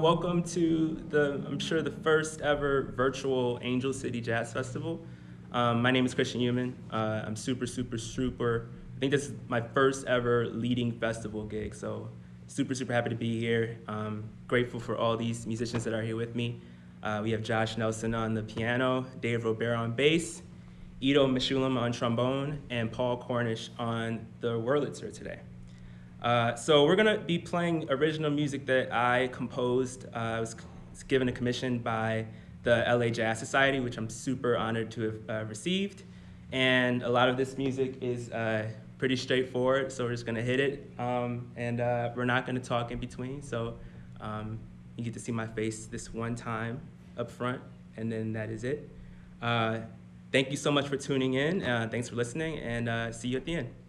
Welcome to the, I'm sure, the first ever virtual Angel City Jazz Festival. Um, my name is Christian Euman. Uh, I'm super, super, super. I think this is my first ever leading festival gig, so super, super happy to be here. Um, grateful for all these musicians that are here with me. Uh, we have Josh Nelson on the piano, Dave Robaire on bass, Ido Meshulam on trombone, and Paul Cornish on the Wurlitzer today. Uh, so we're gonna be playing original music that I composed. Uh, I was given a commission by the LA Jazz Society, which I'm super honored to have uh, received. And a lot of this music is uh, pretty straightforward, so we're just gonna hit it. Um, and uh, we're not gonna talk in between, so um, you get to see my face this one time up front, and then that is it. Thank you so much for tuning in. thanks for listening, and see you at the end.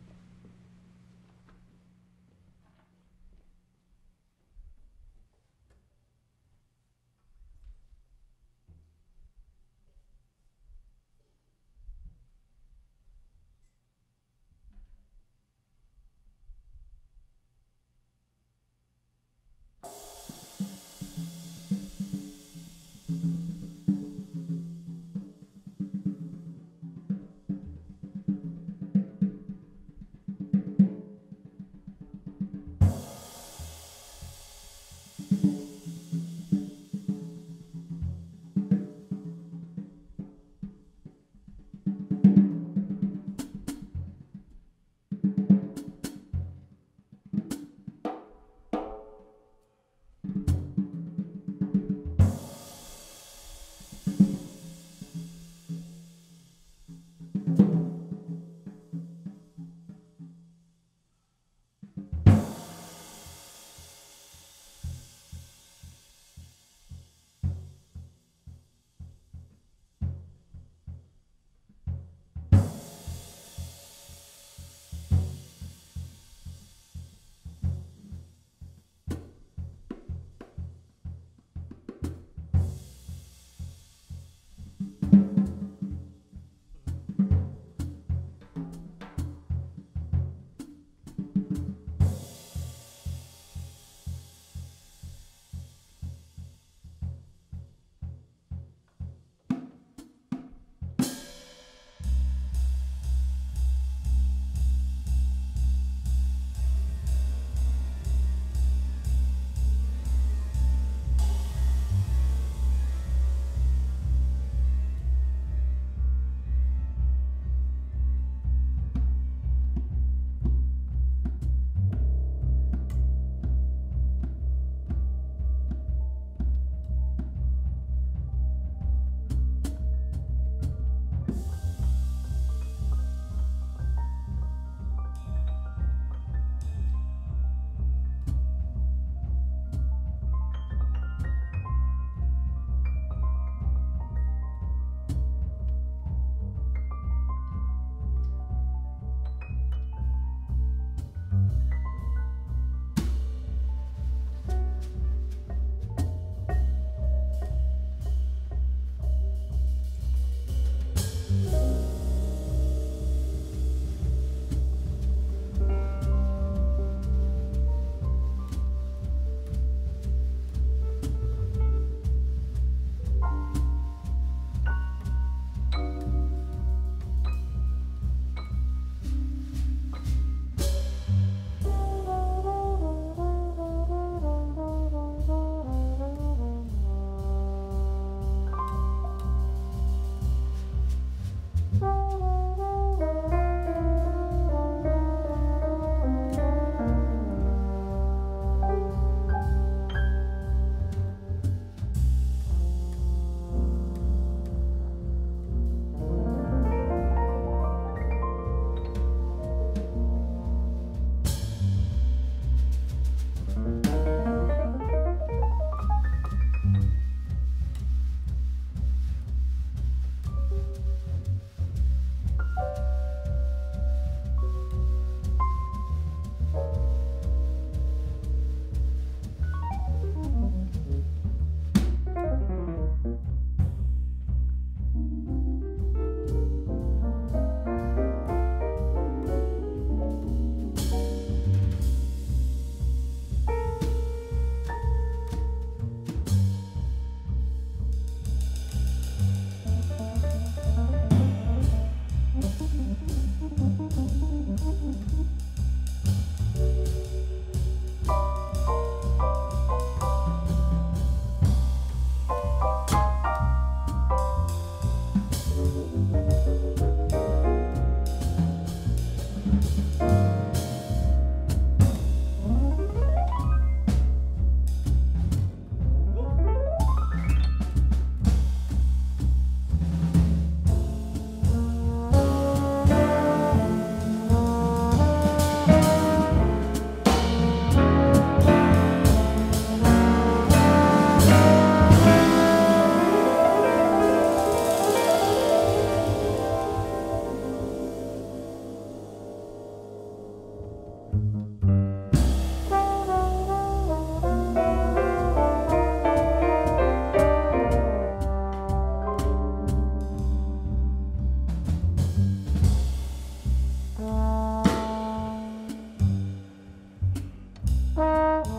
Música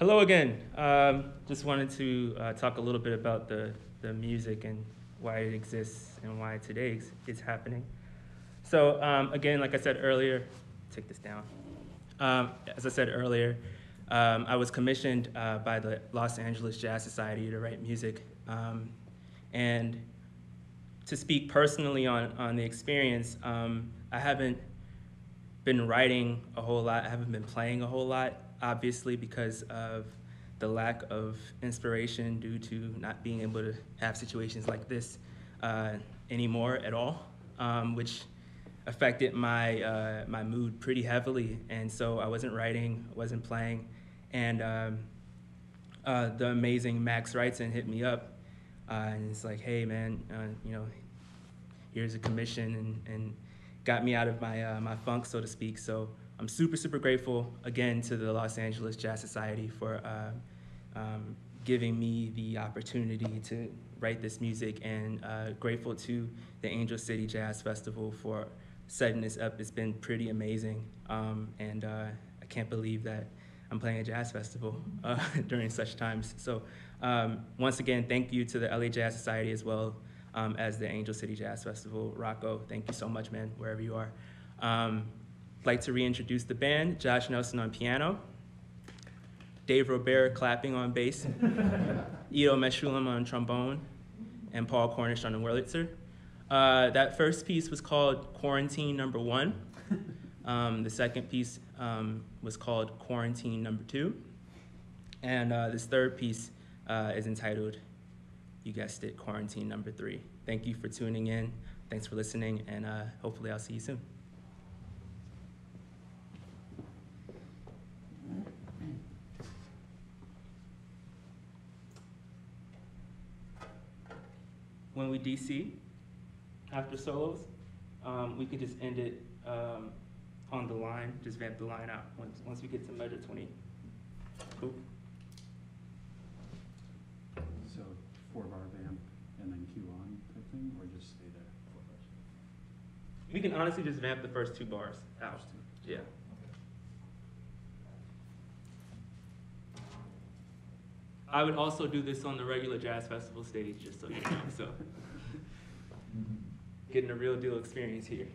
Hello again. Um, just wanted to uh, talk a little bit about the, the music and why it exists and why today is- happening. So um, again, like I said earlier, take this down. Um, as I said earlier, um, I was commissioned uh, by the Los Angeles Jazz Society to write music. Um, and to speak personally on, on the experience, um, I haven't been writing a whole lot. I haven't been playing a whole lot, obviously, because of the lack of inspiration due to not being able to have situations like this uh, anymore at all, um, which affected my uh, my mood pretty heavily. And so I wasn't writing, wasn't playing, and um, uh, the amazing Max Wrightson hit me up, uh, and it's like, hey man, uh, you know, here's a commission, and, and got me out of my uh, my funk, so to speak. So I'm super super grateful again to the Los Angeles Jazz Society for uh, um, giving me the opportunity to write this music, and uh, grateful to the Angel City Jazz Festival for setting this up. It's been pretty amazing, um, and uh, I can't believe that I'm playing a jazz festival uh, during such times. So um, once again, thank you to the LA Jazz Society as well um, as the Angel City Jazz Festival. Rocco, thank you so much, man, wherever you are. Um, like to reintroduce the band, Josh Nelson on piano, Dave Robaire clapping on bass, Ido Meshulam on trombone, and Paul Cornish on the Wurlitzer. Uh, that first piece was called Quarantine Number One. Um, the second piece um, was called Quarantine Number Two. And uh, this third piece uh, is entitled, you guessed it, Quarantine Number Three. Thank you for tuning in. Thanks for listening, and uh, hopefully I'll see you soon. When we DC, after solos, um, we could just end it um, on the line, just vamp the line out once, once we get to measure 20. Cool. So four bar vamp and then cue on type thing, or just stay there? We can honestly just vamp the first two bars out. First two. Yeah. I would also do this on the regular jazz festival stage, just so you know. So, getting a real deal experience here.